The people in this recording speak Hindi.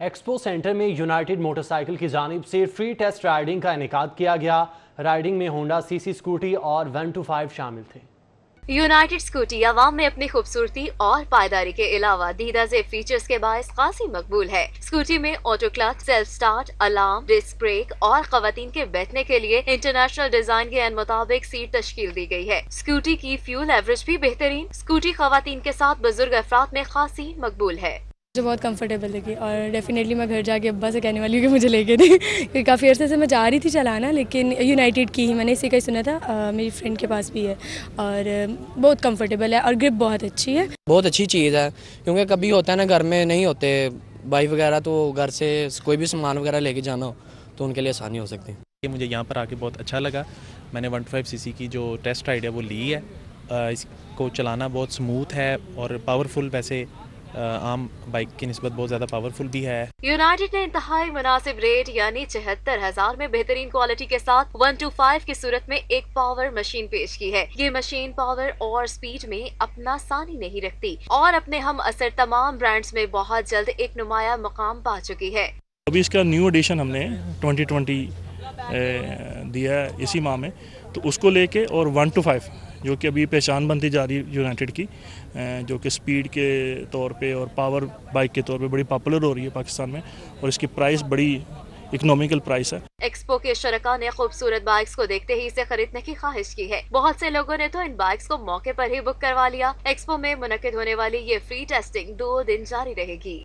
एक्सपो सेंटर में यूनाइटेड मोटरसाइकिल की जानिब से फ्री टेस्ट राइडिंग का इनका किया गया। राइडिंग में होंडा, सीसी स्कूटी और वन टू फाइव शामिल थे। यूनाइटेड स्कूटी आवाम में अपनी खूबसूरती और पायदारी के अलावा दीदा से फीचर्स के बायस खासी मकबूल है। स्कूटी में auto clutch, self start, alarm, disc brake और खातन के बैठने के लिए इंटरनेशनल डिज़ाइन के मुताबिक सीट तश्कील दी गई है। स्कूटी की फ्यूल एवरेज भी बेहतरीन, स्कूटी खातन के साथ बुज़ुर्ग अफराद में खासी मकबूल है। मुझे बहुत कंफर्टेबल लगी और डेफिनेटली मैं घर जाके अब्बा से कहने वाली हूँ कि मुझे लेके दे। क्योंकि काफ़ी अर्से से मैं जा रही थी चलाना लेकिन यूनाइटेड की ही मैंने इसी का ही सुना था आ, मेरी फ्रेंड के पास भी है और बहुत कंफर्टेबल है और ग्रिप बहुत अच्छी है। बहुत अच्छी चीज़ है क्योंकि कभी होता है ना घर में नहीं होते भाई वगैरह तो घर से कोई भी सामान वगैरह लेके जाना हो तो उनके लिए आसानी हो सकती है। मुझे यहाँ पर आके बहुत अच्छा लगा। मैंने वन टू फाइव सी की जो टेस्ट राइड है वो ली है। इसको चलाना बहुत स्मूथ है और पावरफुल वैसे आम बाइक की नस्बत बहुत ज़्यादा पावरफुल भी है। यूनाइटेड ने इंतहाई मुनासिब रेट यानी चहत्तर हज़ार में बेहतरीन क्वालिटी के साथ वन टू फाइव की सूरत में एक पावर मशीन पेश की है। ये मशीन पावर और स्पीड में अपना सानी नहीं रखती और अपने हम असर तमाम ब्रांड्स में बहुत जल्द एक नुमाया मकाम पा चुकी है। अभी इसका न्यू एडिशन हमने 2020 दिया है इसी माह में। तो उसको लेके और वन टू फाइव जो कि अभी पहचान बनती जा रही है यूनाइटेड की जो कि स्पीड के तौर पे और पावर बाइक के तौर पे बड़ी पॉपुलर हो रही है पाकिस्तान में और इसकी प्राइस बड़ी इकोनॉमिकल प्राइस है। एक्सपो के शरका ने खूबसूरत बाइक्स को देखते ही इसे खरीदने की ख्वाहिश की है। बहुत से लोगों ने तो इन बाइक्स को मौके पर ही बुक करवा लिया। एक्सपो में मुनद होने वाली ये फ्री टेस्टिंग दो दिन जारी रहेगी।